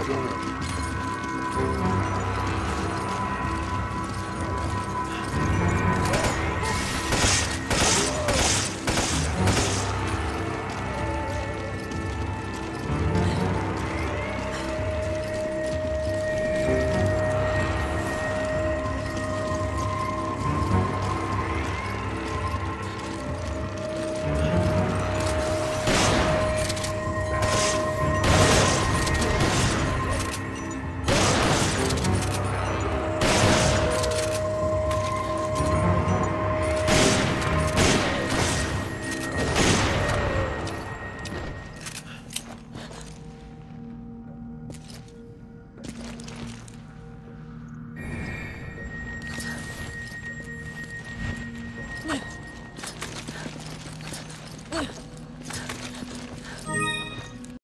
Música